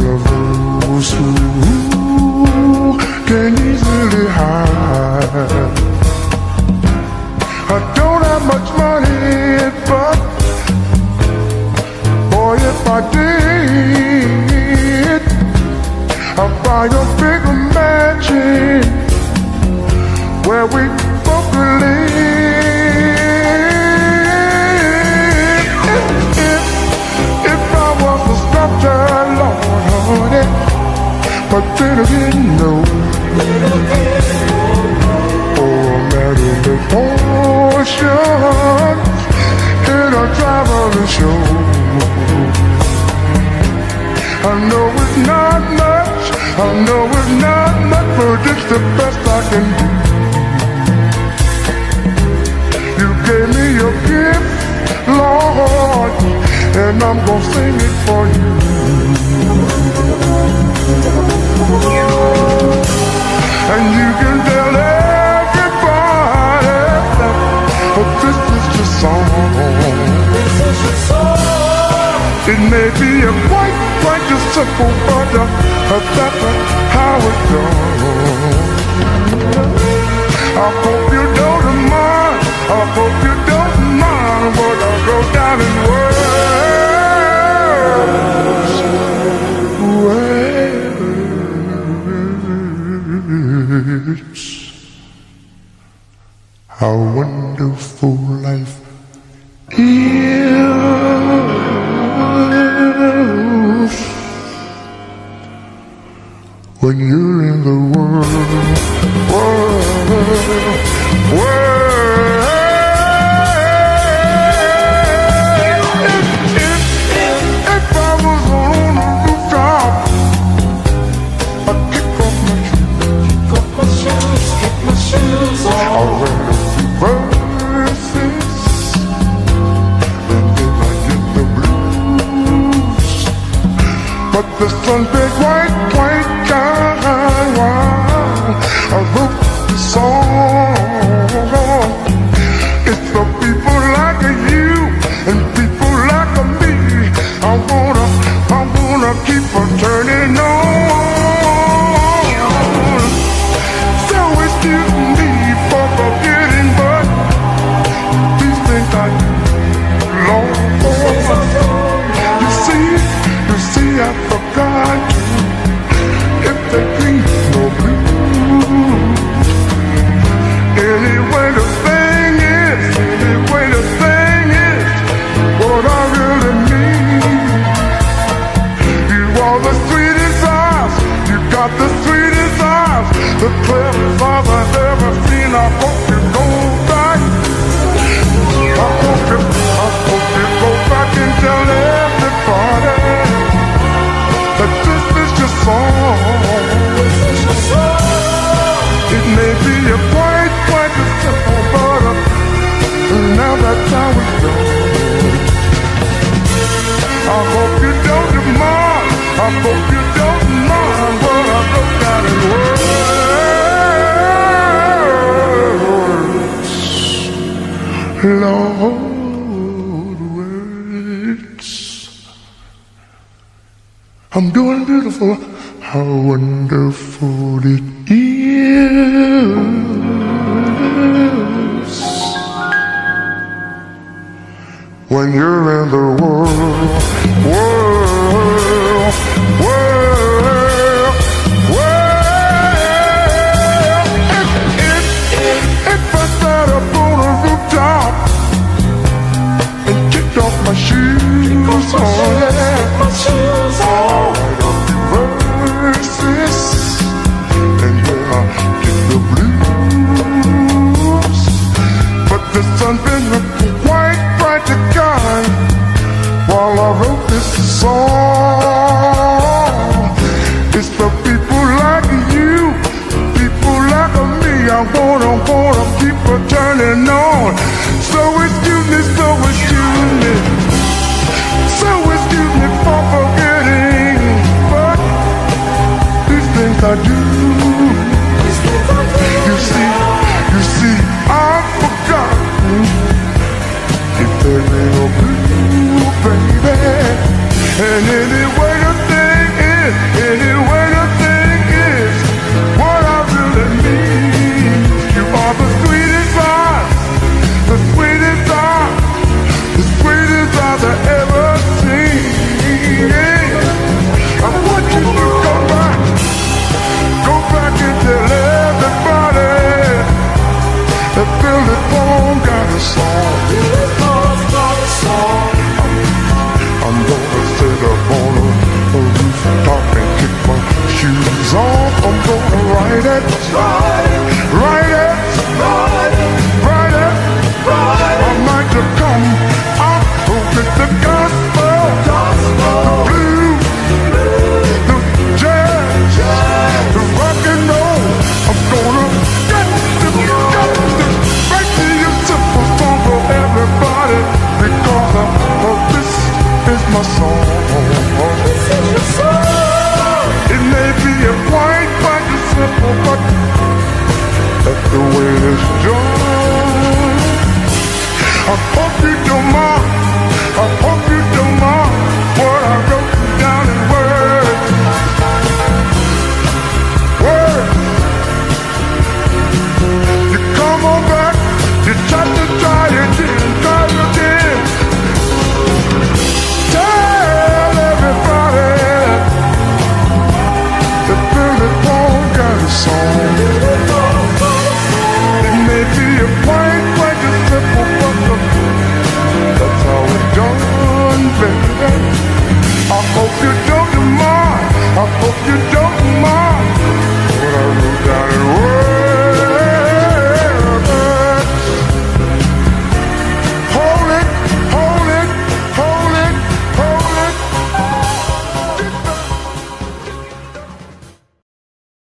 those who can easily hide. I don't have much money, but boy, if I did, I'd buy a bigger mansion where we in a traveling show. I know it's not much, I know it's not much, but it's the best I can do. You gave me your gift, Lord, and I'm gonna sing it for you. And you can tell everybody that this is your song. It may be a quite, quite a simple, but that's how it goes. I hope you don't mind. I hope you don't wonderful life sweetest the clearest eyes I've ever seen. I hope you go back. I hope you, I hope you go back and tell everybody that this is your song. Lord, words. I'm doing beautiful. How wonderful it is when you're in the world, world, this song. Song, I'm gonna write it, write You